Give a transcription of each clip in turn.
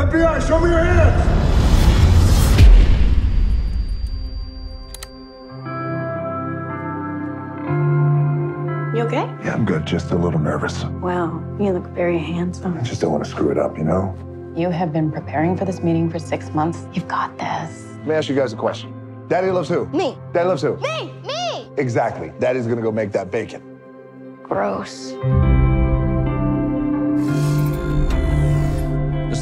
FBI, show me your hands! You okay? Yeah, I'm good. Just a little nervous. Wow, you look very handsome. I just don't want to screw it up, you know? You have been preparing for this meeting for six months. You've got this. Let me ask you guys a question. Daddy loves who? Me. Daddy loves who? Me! Me! Exactly. Daddy's gonna go make that bacon. Gross.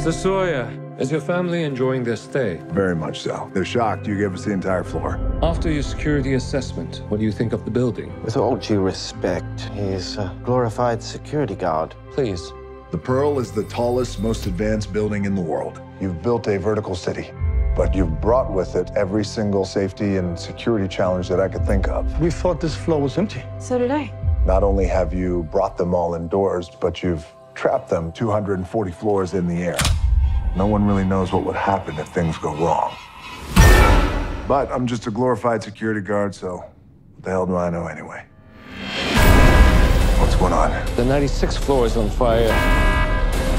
Mr. Sawyer, is your family enjoying their stay? Very much so. They're shocked you gave us the entire floor. After your security assessment, what do you think of the building? With all due respect, he's a glorified security guard. Please. The Pearl is the tallest, most advanced building in the world. You've built a vertical city, but you've brought with it every single safety and security challenge that I could think of. We thought this floor was empty. So did I. Not only have you brought them all indoors, but you've trapped them 240 floors in the air. No one really knows what would happen if things go wrong. But I'm just a glorified security guard, so what the hell do I know anyway? What's going on? The 96th floor is on fire.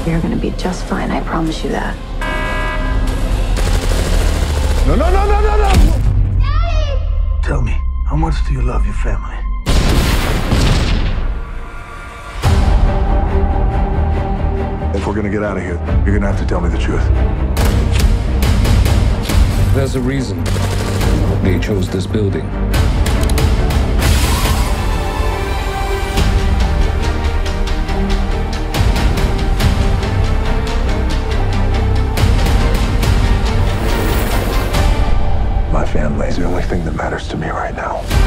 You're gonna be just fine, I promise you that. No, no, no, no, no, no! Tell me, how much do you love your family? We're gonna get out of here, you're gonna have to tell me the truth. There's a reason they chose this building. My family is the only thing that matters to me right now.